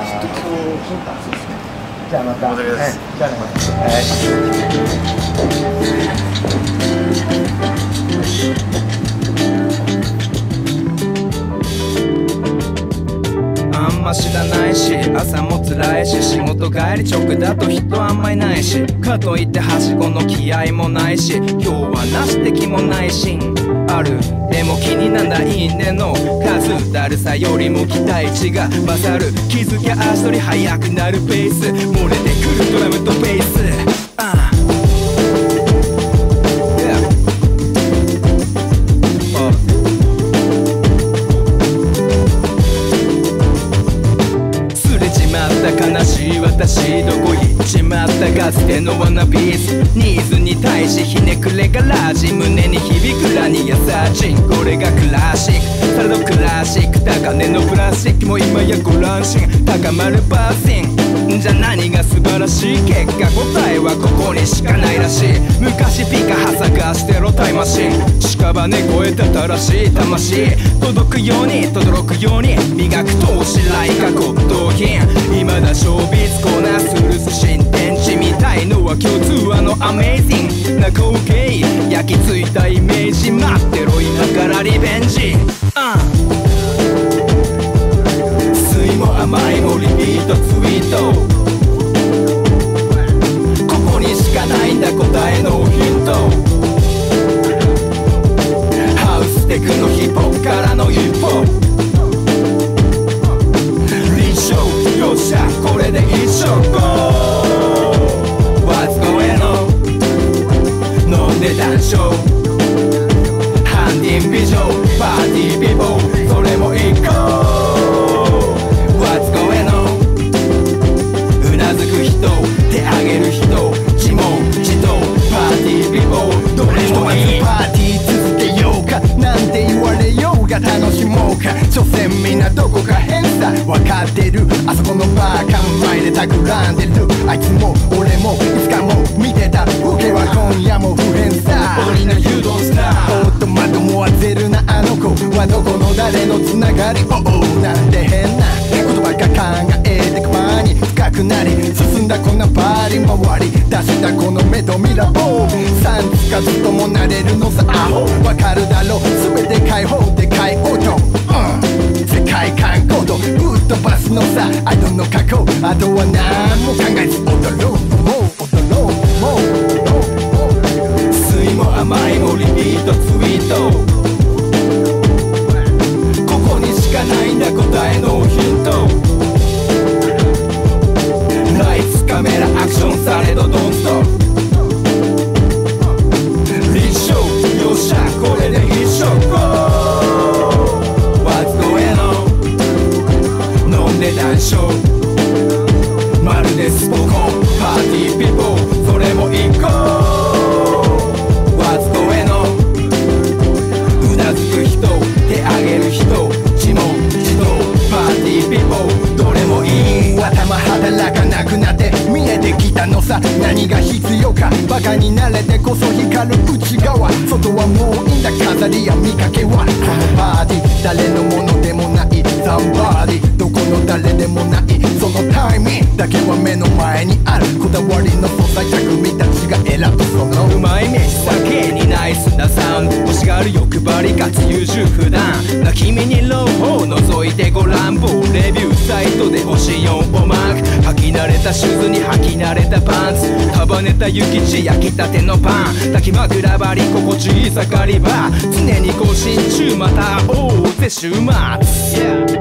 あ。はい、い。あんま知らないし朝も辛いし仕事帰り直だと人あんまいないしかといってはしごの気合もないし今日はなし敵もないしる。でも気になんだいいねの数だるさよりも期待値が勝る。気づきゃ足取り速くなるペース。漏れてくるドラムとベース。ああ Yeah. あすれちまった悲しい私どこ行っちまったかつてのワナビーズニーズれがラジ胸に響くラニアサーチこれがクラシック。サラドクラシック高値のプラスチック。も今やご乱心。高まるパーセンじゃ何が素晴らしい結果答えはここにしかないらしい。昔ピカハ探してろタイマシン。屍越えた正しい魂。届くように轟くように。磨く投資来か骨董品。未だショービズコーナースルス新天地みたいのは共通あのアメイジング。光景焼き付いたイメージ待ってろ。今からリベンジ。が楽しもうか。所詮みんなどこか変さ分かってる。あそこのバーカン前で企んでる。あいつも俺もいつかも見てた。受けは今夜も不変さ俺の You don't stop おっとまともはゼルな。あの子はどこの誰のつながり。おおなんて変な。言葉が考えてく間に深くなり。進だこんなパーリ回り出したこの目とミラボーさんつかずともなれるのさアホ。わかるだろう。全て解放で解放と、うん、世界観コードぶっ飛ばすのさアイドルの過去。あとは何も考えず踊ろう。もう踊ろう。もう踊ろう。もう。酸いも甘いもリピートツイートここにしかないんだ答えのヒントカメラアクションされどドンスト立証よっしゃこれで一緒。Go What's going on 飲んで談笑まるでスポコンパーティーピポー。になれてこそ光る内側。外はもういいんだ飾りや見かけは。このパーティー誰のものでもない。ザンバーディーどこの誰でもない。そのタイミングだけは目の前にある。こだわりの素材匠たちが選ぶその。うまい飯酒にナイスなサウンド。欲しがる欲張りかつ優柔不断な君に朗報覗いてご乱暴レライトで星4をマーク。履き慣れたシューズに履き慣れたパンツ。束ねた雪地焼きたてのパン。炊き枕張り心地いい盛り場。常に更新中。また会おうぜ。週末、yeah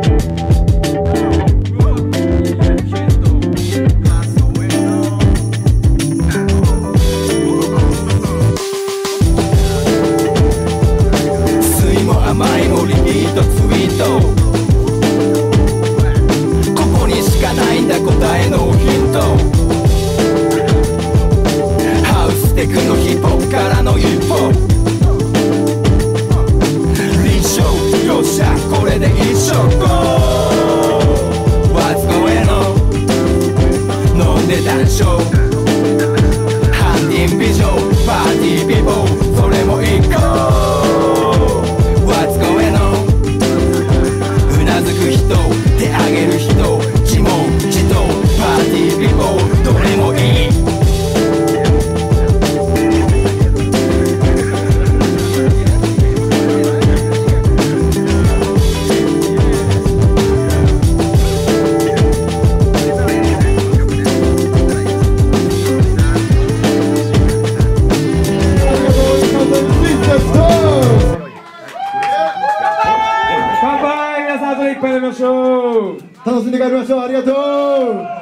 楽しんで帰りましょう。ありがとう。